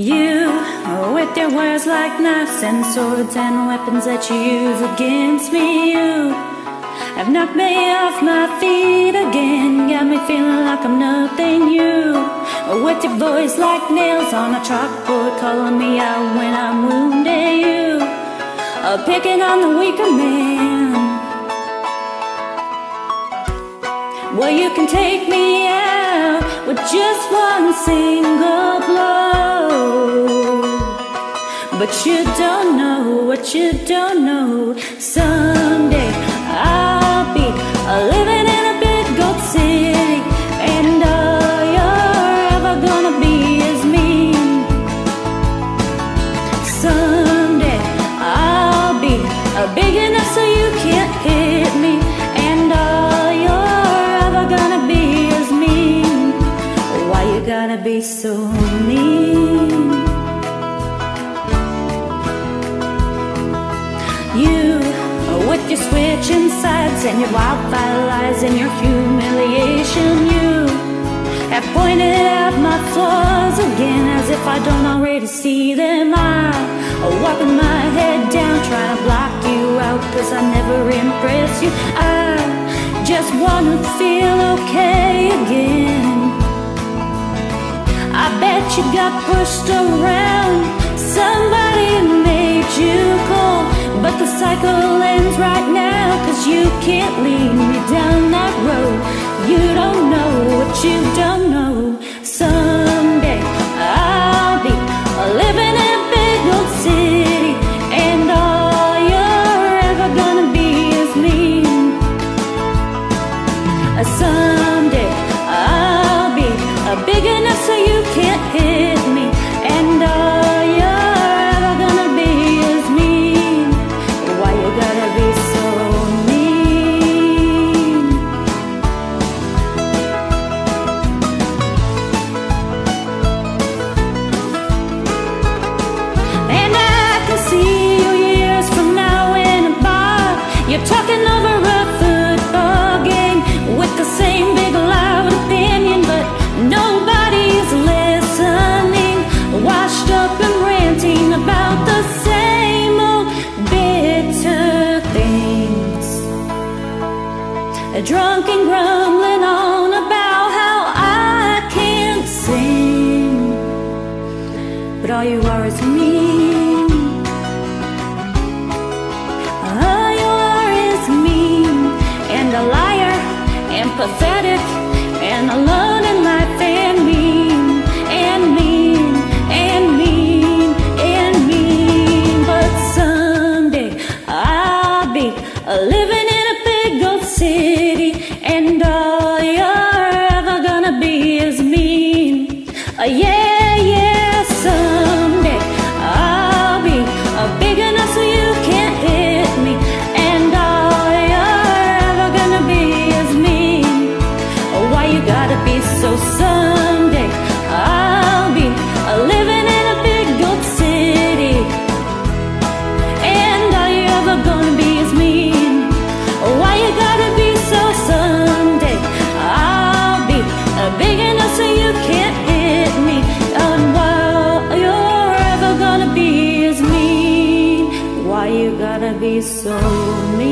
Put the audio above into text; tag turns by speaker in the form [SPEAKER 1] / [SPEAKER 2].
[SPEAKER 1] You, oh, with your words like knives and swords and weapons that you use against me, you have knocked me off my feet again, got me feeling like I'm nothing. You, oh, with your voice like nails on a chalkboard, calling me out when I'm wounded. You, are picking on the weaker man. Well, you can take me out with just one single But you don't know what you don't know. Someday I'll be a living in a big gold city, and all you're ever gonna be is me. Someday I'll be big enough so you can't hit me, and all you're ever gonna be is me. Why you gotta be so mean? With your switching sides and your wildfire lies and your humiliation, you have pointed out my flaws again as if I don't already see them. I walk with my head down, trying to block you out, cause I never impress you. I just wanna feel okay again. I bet you got pushed around, somebody made you cold. But the cycle right now, cause you can't lead me down that road. You don't know what you don't know. Someday I'll be living in a big old city, and all you're ever gonna be is me. Someday I'll be big enough so you can't You're talking over a football game with the same big loud opinion, but nobody's listening. Washed up and ranting about the same old bitter things. Drunk and grumbling on about how I can't sing. But all you are is mean. Pathetic and alone in life and mean and mean and mean and mean. But someday I'll be living in a big old city and all you're ever gonna be is mean. Uh, yeah, ever